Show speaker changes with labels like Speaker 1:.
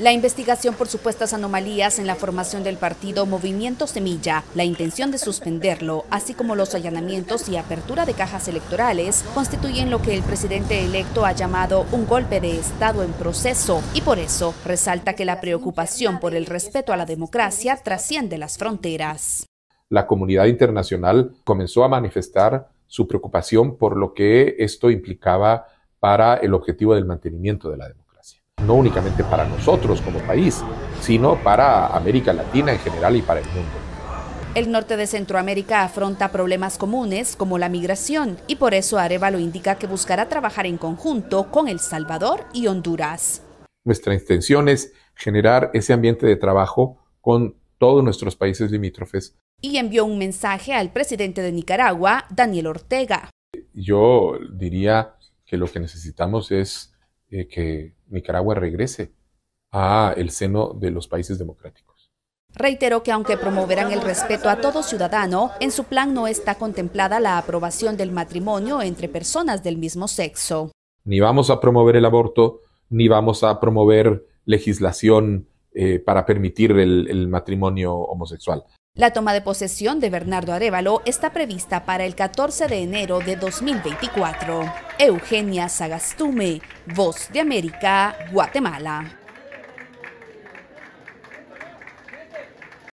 Speaker 1: La investigación por supuestas anomalías en la formación del partido Movimiento Semilla, la intención de suspenderlo, así como los allanamientos y apertura de cajas electorales, constituyen lo que el presidente electo ha llamado un golpe de Estado en proceso. Y por eso resalta que la preocupación por el respeto a la democracia trasciende las fronteras.
Speaker 2: La comunidad internacional comenzó a manifestar su preocupación por lo que esto implicaba para el objetivo del mantenimiento de la democracia no únicamente para nosotros como país, sino para América Latina en general y para el mundo.
Speaker 1: El norte de Centroamérica afronta problemas comunes como la migración y por eso Arevalo indica que buscará trabajar en conjunto con El Salvador y Honduras.
Speaker 2: Nuestra intención es generar ese ambiente de trabajo con todos nuestros países limítrofes.
Speaker 1: Y envió un mensaje al presidente de Nicaragua, Daniel Ortega.
Speaker 2: Yo diría que lo que necesitamos es eh, que Nicaragua regrese a el seno de los países democráticos.
Speaker 1: Reiteró que aunque promoverán el respeto a todo ciudadano, en su plan no está contemplada la aprobación del matrimonio entre personas del mismo sexo.
Speaker 2: Ni vamos a promover el aborto, ni vamos a promover legislación eh, para permitir el matrimonio homosexual.
Speaker 1: La toma de posesión de Bernardo Arevalo está prevista para el 14 de enero de 2024. Eugenia Sagastume, Voz de América, Guatemala.